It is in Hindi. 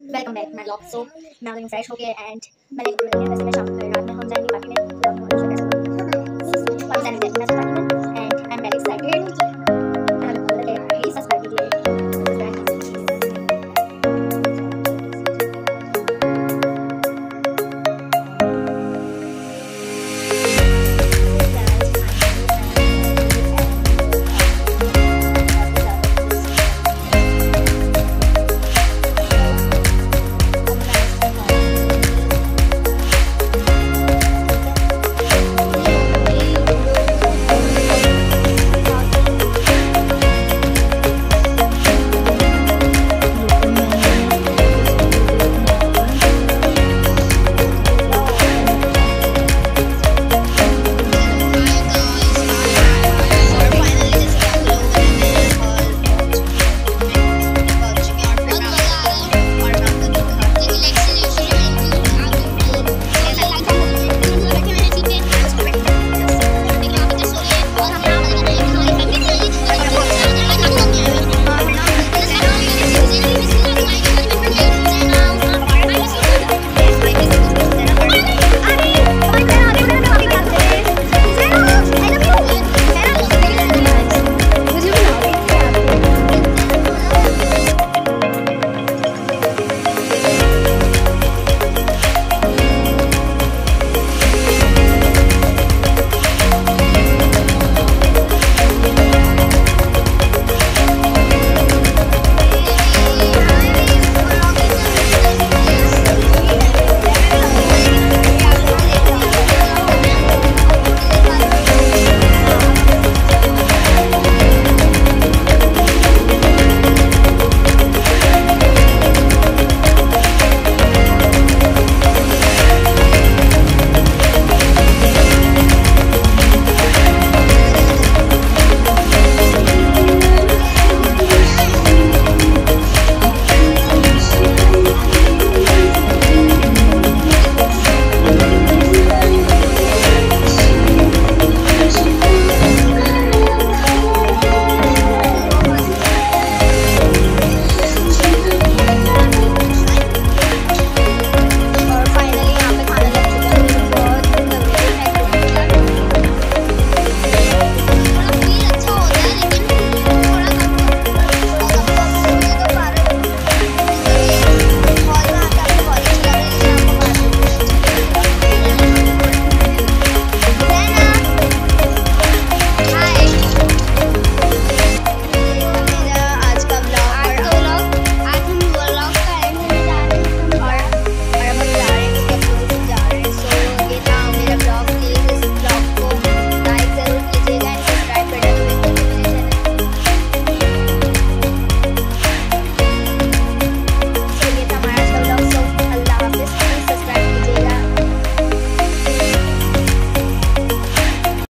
वेलकम बैक मैं लॉक सो मैं मतलब फ्रेश हो गया एंड मैं वैसे मैं शाम को रात में हम जाएँगे पार्टी में and I am very excited